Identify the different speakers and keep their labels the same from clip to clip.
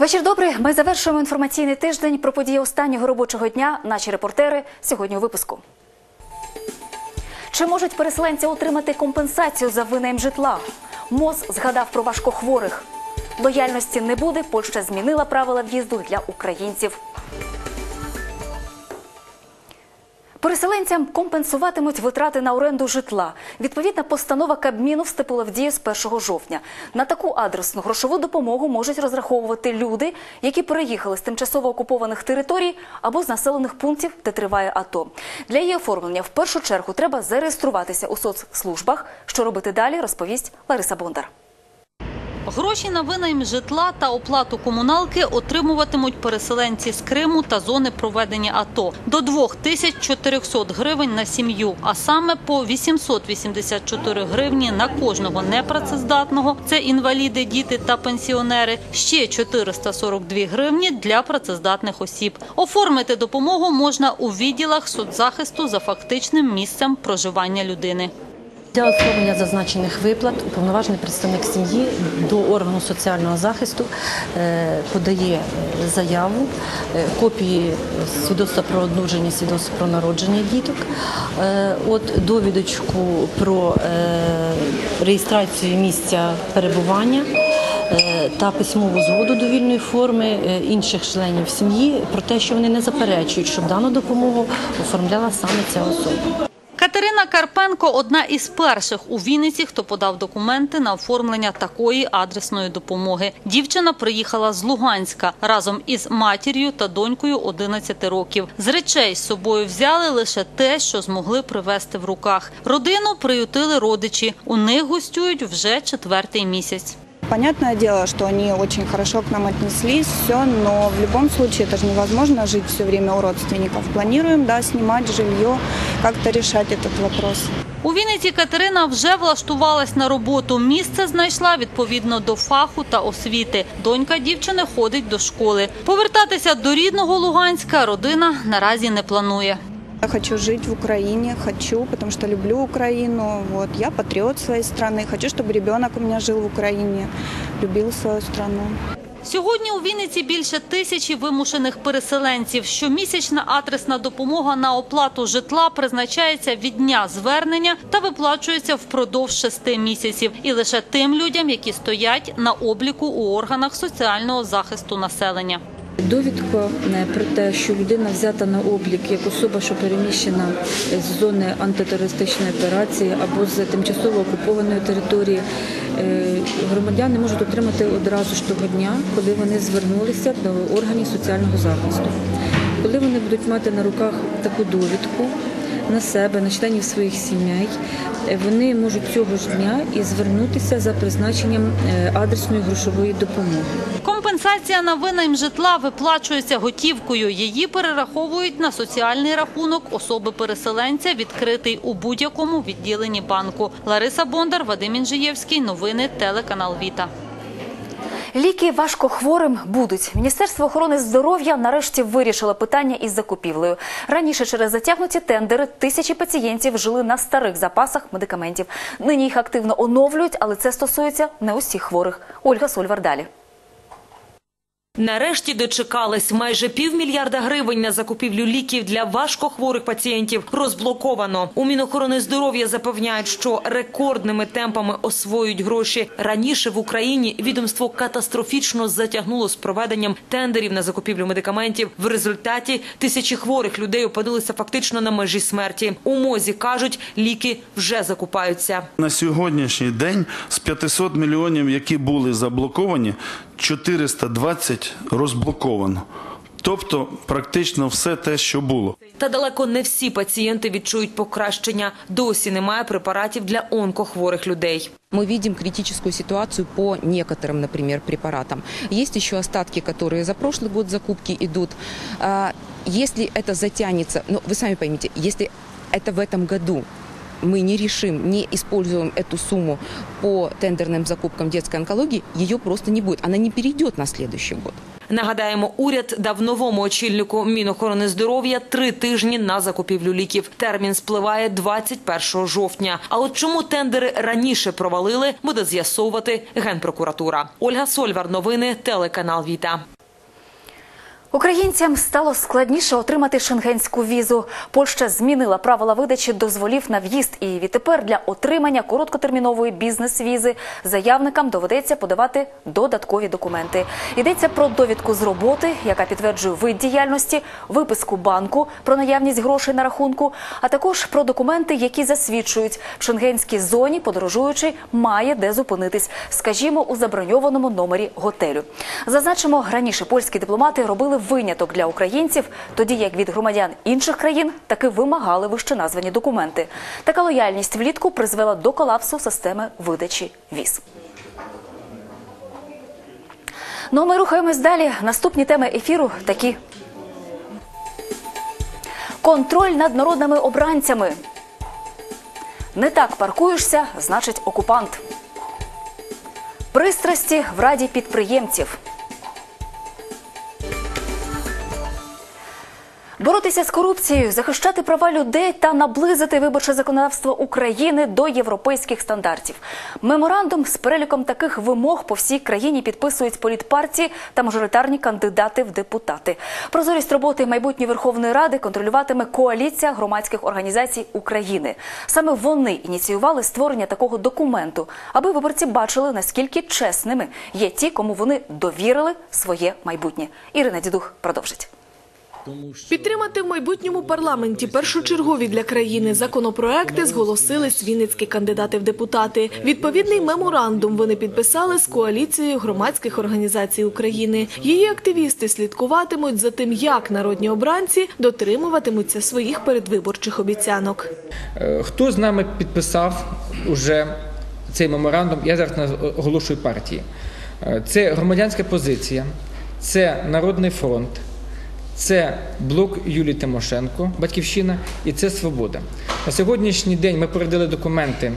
Speaker 1: Вечір добрий. Ми завершуємо інформаційний тиждень про події останнього робочого дня. Наші репортери сьогодні у випуску. Чи можуть переселенці отримати компенсацію за винайм житла? МОЗ згадав про важкохворих. Лояльності не буде. Польща змінила правила в'їзду для українців. Переселенцям компенсуватимуть витрати на оренду житла. Відповідна постанова Кабміну вступила в дію з 1 жовтня. На таку адресну грошову допомогу можуть розраховувати люди, які переїхали з тимчасово окупованих територій або з населених пунктів, де триває АТО. Для її оформлення в першу чергу треба зареєструватися у соцслужбах. Що робити далі, розповість Лариса Бондар.
Speaker 2: Гроші на винайм житла та оплату комуналки отримуватимуть переселенці з Криму та зони проведення АТО до 2400 гривень на сім'ю, а саме по 884 гривні на кожного непрацездатного. Це інваліди, діти та пенсіонери. Ще 442 гривні для працездатних осіб. Оформити допомогу можна у відділах соцзахисту за фактичним місцем проживання людини.
Speaker 3: Для оформлення зазначених виплат уповноважений представник сім'ї до органу соціального захисту е, подає е, заяву, е, копії свідоцтва про одруження, свідоцтва про народження діток, от довідочку про реєстрацію місця перебування. Та письмову згоду до вільної форми інших членів сім'ї про те, що вони не заперечують, щоб дану допомогу оформляла саме ця особа.
Speaker 2: Катерина Карпенко одна із перших у Вінниці, хто подав документи на оформлення такої адресної допомоги. Дівчина приїхала з Луганська разом із матір'ю та донькою 11 років. З речей з собою взяли лише те, що змогли привезти в руках. Родину приютили родичі. У них гостюють вже четвертий місяць.
Speaker 4: Понятное дело, что они очень хорошо к нам отнеслись, все, но в любом случае это же невозможно жить все время у родственников. Планируем, да, снимать жилье, как-то решать этот вопрос.
Speaker 2: У Вінниці Катерина вже влаштувалась на роботу. Місце знайшла відповідно до фаху та освіти. Донька дівчини ходить до школи. Повертатися до рідного Луганська родина наразі не планує.
Speaker 4: Я хочу жить в Украине, хочу, потому что люблю Украину. Вот. Я патриот своей страны, хочу, чтобы ребенок у меня жил в Украине, любил свою страну.
Speaker 2: Сьогодні у Вінниці більше тисячі вимушених переселенців. Щомісячна адресна допомога на оплату житла призначається від дня звернення та виплачується впродовж шести місяців. І лише тим людям, які стоять на обліку у органах соціального захисту населення.
Speaker 5: Довідка е, про те, що людина взята на облік як особа, що переміщена з зони антитерористичної операції або з тимчасово окупованої території, е, громадяни можуть отримати одразу ж того дня, коли вони звернулися до органів соціального захисту. Коли вони будуть мати на руках таку довідку на себе, на членів своїх сімей, е, вони можуть цього ж дня і звернутися за призначенням е, адресної грошової допомоги.
Speaker 2: Компенсація на винайм житла виплачується готівкою. Її перераховують на соціальний рахунок особи переселенця, відкритий у будь-якому відділенні банку. Лариса Бондар, Вадим Інжиєвський. Новини телеканал Віта.
Speaker 1: Ліки важкохворим будуть. Міністерство охорони здоров'я нарешті вирішило питання із закупівлею. Раніше через затягнуті тендери тисячі пацієнтів жили на старих запасах медикаментів. Нині їх активно оновлюють, але це стосується не усіх хворих. Ольга Сольвар далі.
Speaker 6: Нарешті дочекались майже півмільярда гривень на закупівлю ліків для важкохворих пацієнтів розблоковано. У Мінохорони здоров'я запевняють, що рекордними темпами освоюють гроші. Раніше в Україні відомство катастрофічно затягнуло з проведенням тендерів на закупівлю медикаментів. В результаті тисячі хворих людей опинилися фактично на межі смерті. У мозі кажуть, ліки вже закупаються.
Speaker 7: На сьогоднішній день з 500 мільйонів, які були заблоковані, 420 розблоковано. Тобто практично все те, що було.
Speaker 6: Та далеко не всі пацієнти відчують покращення. Досі немає препаратів для онкохворих людей.
Speaker 8: Мы видим критическую ситуацию по некоторым, например, препаратам. Есть еще остатки, которые за прошлый год закупки идут. А, Если это затянется, ну, вы сами поймите, если это в этом году мы не решим, не используем эту сумму по тендерным закупкам детской онкологии, ее просто не будет. Она не перейдет на следующий год.
Speaker 6: Нагадаємо, уряд дав новому очільнику Мінохорони здоров'я три тижні на закупівлю ліків. Термін спливає 21 жовтня. А от чому тендери раніше провалили, буде з'ясовувати генпрокуратура. Ольга Сольвар, новини, телеканал Віта.
Speaker 1: Українцям стало складніше отримати шенгенську візу. Польща змінила правила видачі дозволів на в'їзд, і відтепер для отримання короткотермінової бізнес-візи заявникам доведеться подавати додаткові документи. Йдеться про довідку з роботи, яка підтверджує вид діяльності, виписку банку про наявність грошей на рахунку, а також про документи, які засвідчують в шенгенській зоні подорожуючий має де зупинитись, скажімо, у заброньованому номері готелю. Зазначимо, раніше польські дипломати робили виняток для українців, тоді як від громадян інших країн таки вимагали вищеназвані документи. Така лояльність влітку призвела до колапсу системи видачі віз. Ну, а ми рухаємось далі. Наступні теми ефіру такі. Контроль над народними обранцями. Не так паркуєшся, значить окупант. Пристрасті в раді підприємців. Боротися з корупцією, захищати права людей та наблизити виборче законодавство України до європейських стандартів. Меморандум з переліком таких вимог по всій країні підписують політпартії та мажоритарні кандидати в депутати. Прозорість роботи майбутньої Верховної Ради контролюватиме коаліція громадських організацій України. Саме вони ініціювали створення такого документу, аби виборці бачили наскільки чесними є ті, кому вони довірили своє майбутнє. Ірина Дідух продовжить.
Speaker 9: Підтримати в майбутньому парламенті першочергові для країни законопроекти зголосились вінницькі кандидати в депутати. Відповідний меморандум вони підписали з коаліцією громадських організацій України. Її активісти слідкуватимуть за тим, як народні обранці дотримуватимуться своїх передвиборчих обіцянок.
Speaker 10: Е, Хто з нами підписав уже цей меморандум? Я зараз оголошую партії. Е, Це громадянська позиція, це Народний фронт, це блок Юлії Тимошенко, Батьківщина і це Свобода. На сьогоднішній день ми передали документи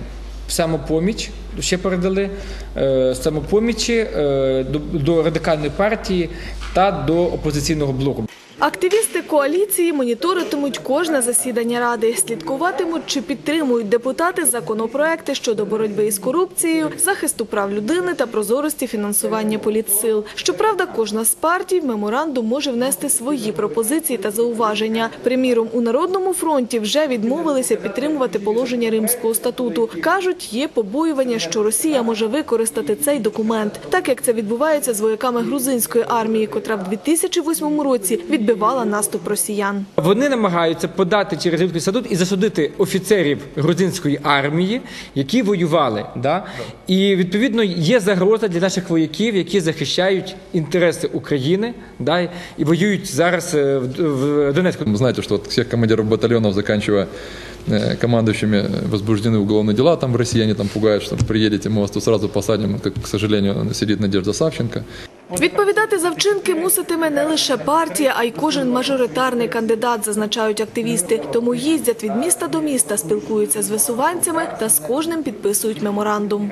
Speaker 10: в самопоміч, ще передали е, самопомічі е, до, до радикальної партії та до опозиційного блоку.
Speaker 9: Активісти коаліції моніторитимуть кожне засідання ради, слідкуватимуть, чи підтримують депутати законопроекти щодо боротьби із корупцією, захисту прав людини та прозорості фінансування політсил. Щоправда, кожна з партій в меморандум може внести свої пропозиції та зауваження. Приміром, у народному фронті вже відмовилися підтримувати положення Римського статуту. кажуть, є побоювання, що Росія може використати цей документ, так як це відбувається з вояками грузинської армії, котра в 2008 році відбивала наступ росіян.
Speaker 10: Вони намагаються подати через Римський статут і засудити офіцерів грузинської армії, які воювали. Да? І відповідно є загроза для наших вояків, які захищають інтереси України да? і воюють зараз е, в, в Донецьку.
Speaker 11: Вы знаете, что от всех командиров батальонов, заканчивая э, командующими, э, возбуждены уголовные дела там в России, они там пугают, что приедете, мы вас тут сразу посадим, как, к сожалению, сидит Надежда Савченко.
Speaker 9: Відповідати за вчинки муситиме не лише партія, а й кожен мажоритарний кандидат, зазначають активісти. Тому їздять від міста до міста, спілкуються з висуванцями та з кожним підписують меморандум.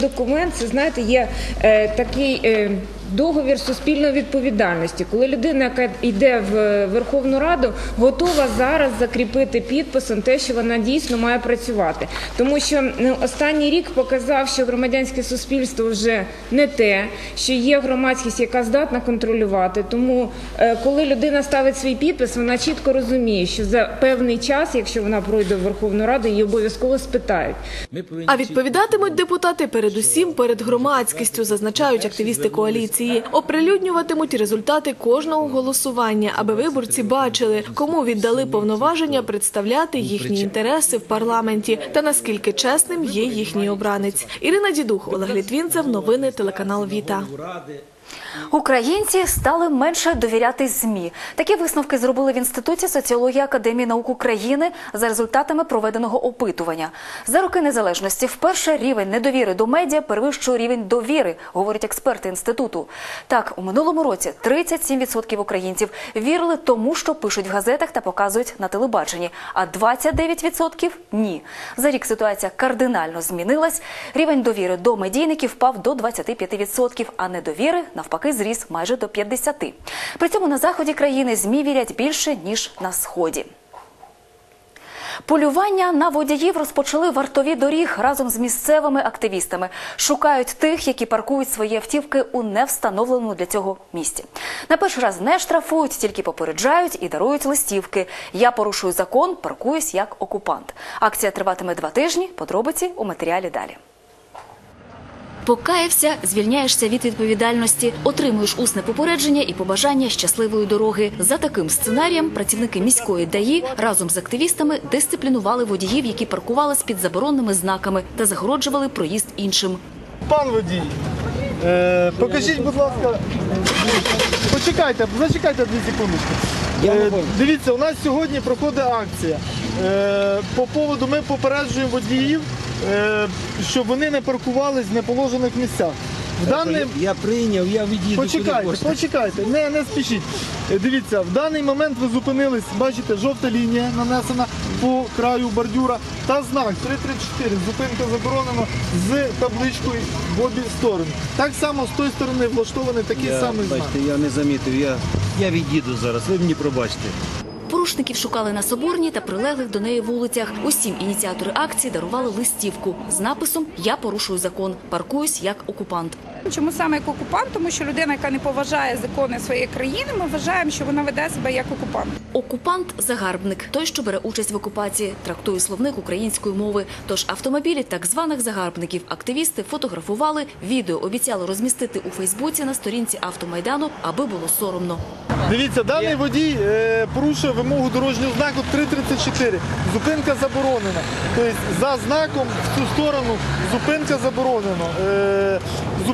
Speaker 12: Документ, це знаєте, є е, такий е, договір суспільної відповідальності, коли людина, яка йде в Верховну Раду, готова зараз закріпити підписом те, що вона дійсно має працювати. Тому що ну, останній рік показав, що громадянське суспільство вже не те, що є громадськість, яка здатна контролювати. Тому, е, коли людина ставить свій підпис, вона чітко розуміє, що за певний час, якщо вона пройде в Верховну Раду, її обов'язково спитають.
Speaker 9: А відповідатимуть депутати передусім перед громадськістю, зазначають активісти коаліції. Оприлюднюватимуть результати кожного голосування, аби виборці бачили, кому віддали повноваження представляти їхні інтереси в парламенті та наскільки чесним є їхній обранець. Ірина Дідух, Олег Літвінцев, новини телеканал Віта.
Speaker 1: Українці стали менше довіряти ЗМІ. Такі висновки зробили в інституті соціології Академії наук України за результатами проведеного опитування. За роки незалежності вперше рівень недовіри до медіа перевищує рівень довіри, говорять експерти інституту. Так, у минулому році 37% українців вірили тому, що пишуть в газетах та показують на телебаченні, а 29% – ні. За рік ситуація кардинально змінилась. Рівень довіри до медійників впав до 25%, а недовіри навпаки навпаки зріс майже до 50. При цьому на заході країни змі вірять більше ніж на сході. Полювання на водіїв розпочали вартові доріг разом з місцевими активістами. Шукають тих, які паркують свої автівки у невстановленому для цього місці. На перший раз не штрафують, тільки попереджають і дарують листівки. Я порушую закон, паркуюсь як окупант. Акція триватиме два тижні. Подробиці у матеріалі далі. Покаявся, звільняєшся від відповідальності, отримуєш усне попередження і побажання щасливої дороги. За таким сценарієм працівники міської ДАІ разом з активістами дисциплінували водіїв, які паркувались під забороненими знаками та загороджували проїзд іншим.
Speaker 13: Пан водій, е, покажіть, будь ласка, почекайте, зачекайте дві секундочки. Е, дивіться, у нас сьогодні проходить акція. Е, по поводу ми попереджуємо водіїв, щоб вони не паркувались в неположених місцях. В даний...
Speaker 14: Я прийняв, я від'їду.
Speaker 13: Почекайте,
Speaker 14: куди
Speaker 13: почекайте, не, не спішіть. Е, Дивіться, в даний момент ви зупинились, бачите, жовта лінія нанесена по краю бордюра та знак 334. Зупинка заборонена з табличкою в обі сторони. Так само з тої сторони влаштований такий
Speaker 14: Я,
Speaker 13: самий знак.
Speaker 14: бачите, я не замітив, я, я від'їду зараз, ви мені пробачте.
Speaker 1: Порушників шукали на Соборній та прилеглих до неї вулицях. Усім ініціатори акції дарували листівку з написом Я порушую закон, паркуюсь як окупант.
Speaker 15: Чому саме як окупант? Тому що людина, яка не поважає закони своєї країни, ми вважаємо, що вона веде себе як окупант.
Speaker 1: Окупант загарбник, той, що бере участь в окупації, трактує словник української мови. Тож автомобілі так званих загарбників активісти фотографували, відео обіцяли розмістити у Фейсбуці на сторінці автомайдану, аби було соромно.
Speaker 13: Дивіться, даний водій е, порушує вимогу дорожнього знаку 334. Зупинка заборонена. Тобто за знаком в цю сторону зупинка заборонена.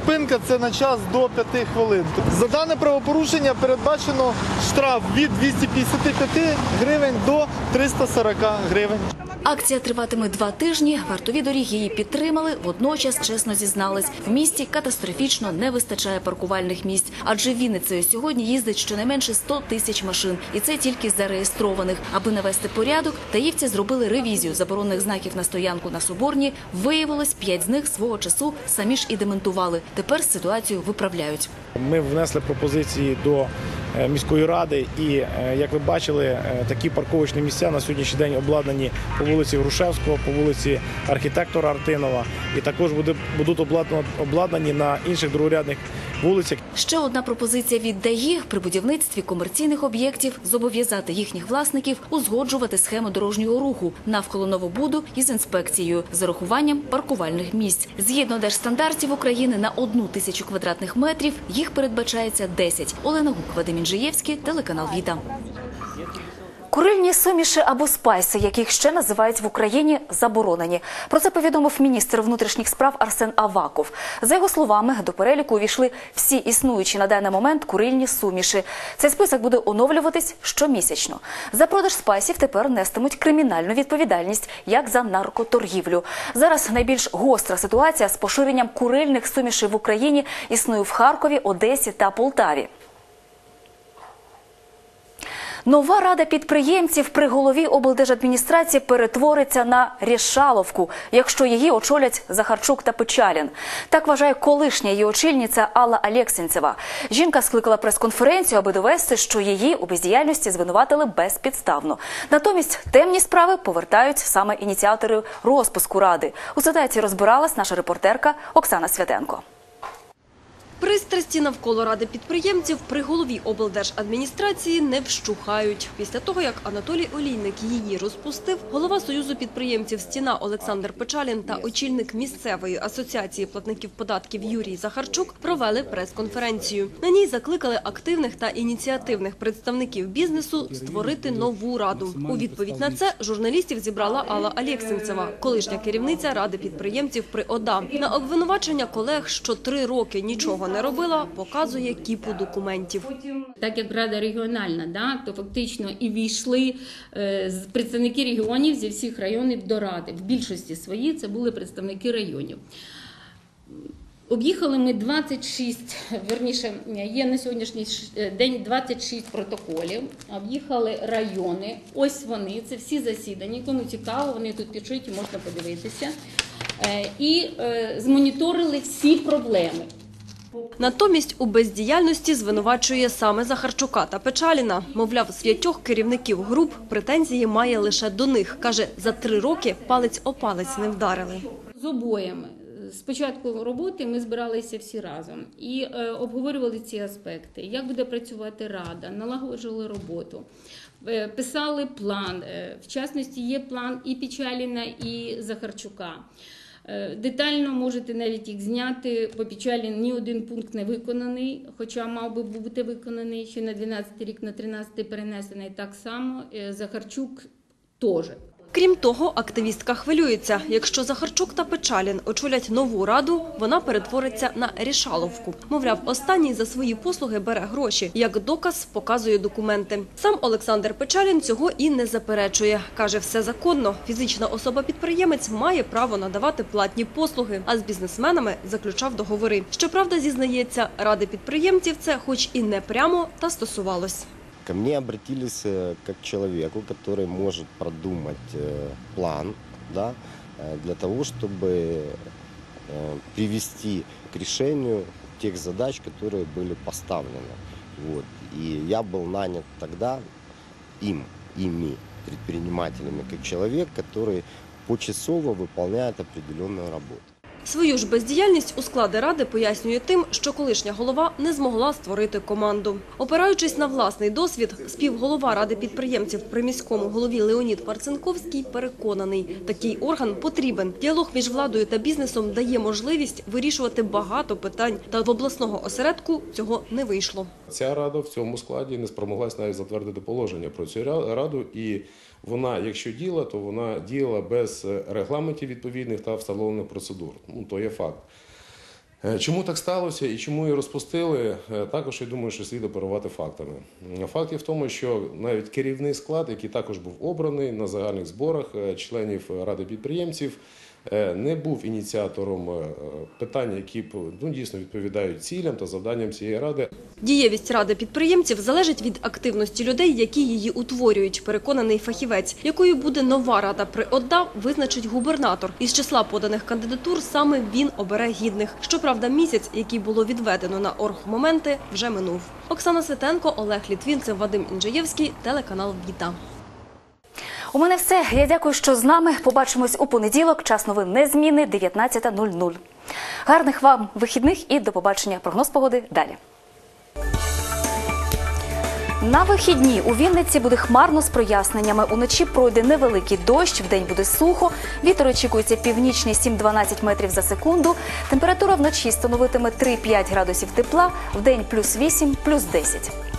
Speaker 13: Зупинка це на час до 5 хвилин. За дане правопорушення передбачено штраф від 255 гривень до 340 гривень.
Speaker 1: Акція триватиме два тижні. Вартові доріг її підтримали. Водночас чесно зізнались, в місті катастрофічно не вистачає паркувальних місць, адже Вінницею сьогодні їздить щонайменше 100 тисяч машин, і це тільки зареєстрованих. Аби навести порядок, таївці зробили ревізію заборонених знаків на стоянку на Соборні. Виявилось, п'ять з них свого часу самі ж і демонтували. Тепер ситуацію виправляють.
Speaker 16: Ми внесли пропозиції до міської ради, і е, як ви бачили, е, такі парковочні місця на сьогоднішній день обладнані по вулиці Грушевського, по вулиці архітектора Артинова, і також будуть обладнані на інших другорядних вулицях.
Speaker 1: Ще одна пропозиція від ДАІ при будівництві комерційних об'єктів зобов'язати їхніх власників узгоджувати схему дорожнього руху навколо новобуду із інспекцією з урахуванням паркувальних місць. Згідно держстандартів України на одну тисячу квадратних метрів їх передбачається 10. Олена Гук, Вадим Інжиєвський, телеканал Віта. Курильні суміші або спайси, яких ще називають в Україні, заборонені. Про це повідомив міністр внутрішніх справ Арсен Аваков. За його словами, до переліку увійшли всі існуючі на даний момент курильні суміші. Цей список буде оновлюватись щомісячно. За продаж спайсів тепер нестимуть кримінальну відповідальність, як за наркоторгівлю. Зараз найбільш гостра ситуація з поширенням курильних сумішей в Україні існує в Харкові, Одесі та Полтаві. Нова рада підприємців при голові облдержадміністрації перетвориться на рішаловку, якщо її очолять Захарчук та Печалін. Так вважає колишня її очільниця Алла Алєксінцева. Жінка скликала прес-конференцію, аби довести, що її у бездіяльності звинуватили безпідставно. Натомість темні справи повертають саме ініціатори розпуску ради. У ситуації розбиралась наша репортерка Оксана Святенко.
Speaker 17: Пристрасті навколо ради підприємців при голові облдержадміністрації не вщухають. Після того, як Анатолій Олійник її розпустив, голова Союзу підприємців «Стіна» Олександр Печалін та очільник місцевої асоціації платників податків Юрій Захарчук провели прес-конференцію. На ній закликали активних та ініціативних представників бізнесу створити нову раду. У відповідь на це журналістів зібрала Алла Алєксинцева, колишня керівниця ради підприємців при ОДА. На обвинувачення колег, що три роки нічого не робила, показує кіпу документів.
Speaker 18: Так як рада регіональна, да, то фактично і війшли е, представники регіонів зі всіх районів до ради. В більшості своїй це були представники районів. Об'їхали ми 26, верніше, є на сьогоднішній е, день 26 протоколів. Об'їхали райони. Ось вони, це всі засідання. Кому цікаво, вони тут пишуть, і можна подивитися. Е, І змоніторили всі проблеми.
Speaker 17: Натомість у бездіяльності звинувачує саме Захарчука та Печаліна. Мовляв, з п'ятьох керівників груп претензії має лише до них. Каже, за три роки палець о палець не вдарили.
Speaker 18: З обоями. З початку роботи ми збиралися всі разом і е, обговорювали ці аспекти, як буде працювати рада, налагоджували роботу, е, писали план. Е, в частності є план і Печаліна, і Захарчука. Е, Детально можете навіть їх зняти. По печалі ні один пункт не виконаний, хоча мав би бути виконаний ще на 12 рік, на 13 перенесений так само. Е, Захарчук теж.
Speaker 17: Крім того, активістка хвилюється. Якщо Захарчук та Печалін очолять нову раду, вона перетвориться на рішаловку. Мовляв, останній за свої послуги бере гроші. Як доказ показує документи. Сам Олександр Печалін цього і не заперечує. Каже, все законно. Фізична особа-підприємець має право надавати платні послуги, а з бізнесменами заключав договори. Щоправда, зізнається, ради підприємців це, хоч і не прямо, та стосувалось.
Speaker 19: Ко мне обратились э, как к человеку, который может продумать э, план да, э, для того, чтобы привести к решению тех задач, которые были поставлены. Вот. И я был нанят тогда им, ими, предпринимателями, как человек, который почасово выполняет определенную работу.
Speaker 17: Свою ж бездіяльність у склади ради пояснює тим, що колишня голова не змогла створити команду. Опираючись на власний досвід, співголова ради підприємців при міському голові Леонід Марцинковський переконаний, такий орган потрібен. Діалог між владою та бізнесом дає можливість вирішувати багато питань. Та в обласного осередку цього не вийшло.
Speaker 20: Ця рада в цьому складі не спромоглась навіть затвердити положення про цю раду, і вона, якщо діла, то вона діяла без е, регламентів відповідних та встановлених процедур. Ну то є факт. Е, Чому так сталося і чому її розпустили? е, Також я думаю, що слід оперувати фактами. Факт є в тому, що навіть керівний склад, який також був обраний на загальних зборах членів ради підприємців, не був ініціатором е, питань, які ну, дійсно відповідають цілям та завданням цієї ради.
Speaker 17: Дієвість ради підприємців залежить від активності людей, які її утворюють. Переконаний фахівець, якою буде нова рада при ОДА, визначить губернатор. Із числа поданих кандидатур саме він обере гідних. Щоправда, місяць, який було відведено на оргмоменти, вже минув. Оксана Свитенко, Олег Літвінцев, Вадим Інжаєвський, телеканал Віта.
Speaker 1: У мене все. Я дякую, що з нами. Побачимось у понеділок. Час новин не зміни 19.00. Гарних вам вихідних і до побачення. Прогноз погоди далі. На вихідні у Вінниці буде хмарно з проясненнями. Уночі пройде невеликий дощ, вдень буде сухо. Вітер очікується північний 7-12 метрів за секунду. Температура вночі становитиме 3-5 градусів тепла, вдень плюс 8, плюс 10.